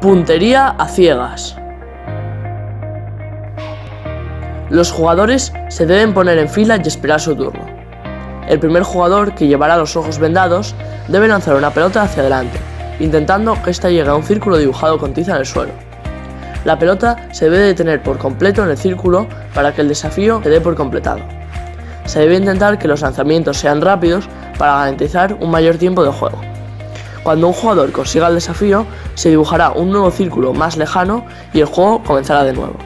Puntería a ciegas. Los jugadores se deben poner en fila y esperar su turno. El primer jugador, que llevará los ojos vendados, debe lanzar una pelota hacia adelante, intentando que ésta llegue a un círculo dibujado con tiza en el suelo. La pelota se debe detener por completo en el círculo para que el desafío quede por completado. Se debe intentar que los lanzamientos sean rápidos para garantizar un mayor tiempo de juego. Cuando un jugador consiga el desafío, se dibujará un nuevo círculo más lejano y el juego comenzará de nuevo.